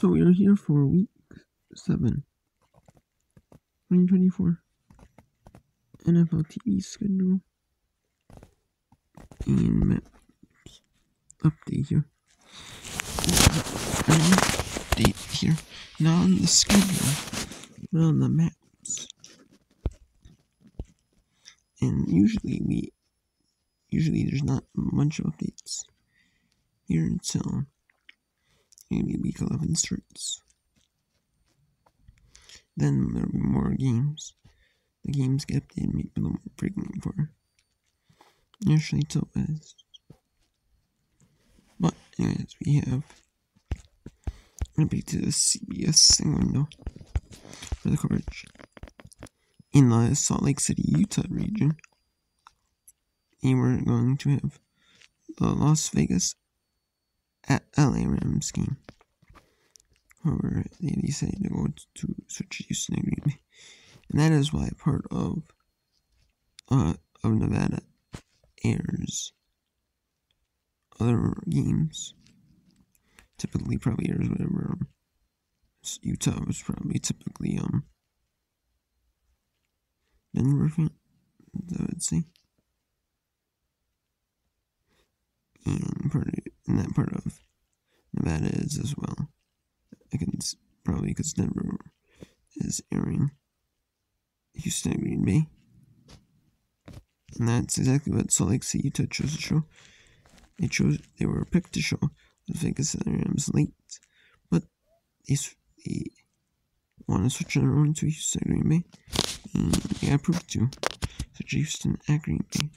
So we are here for week seven, 2024 NFL TV schedule and maps update here. Update here. Not on the schedule, but on the maps. And usually we usually there's not much of updates here until maybe week 11 starts. Then there'll be more games. The games get updated a little more frequently for usually till West. But anyways, we have an update to the CBS thing window for the coverage in the Salt Lake City, Utah region. And we're going to have the Las Vegas LA Rams game. However, they decided to go to switch Houston and Green. And that is why part of uh of Nevada airs other games. Typically probably airs whatever um, Utah was probably typically um Denver I would say. And part of, that part of Nevada is as well. I can probably because Denver is airing Houston and Green Bay. And that's exactly what Salt Lake City Utah chose to show. They chose they were picked to show the Vegas Rams late, but they, they want to switch their own to Houston Green Bay, and they got approved to switch Houston at Green Bay.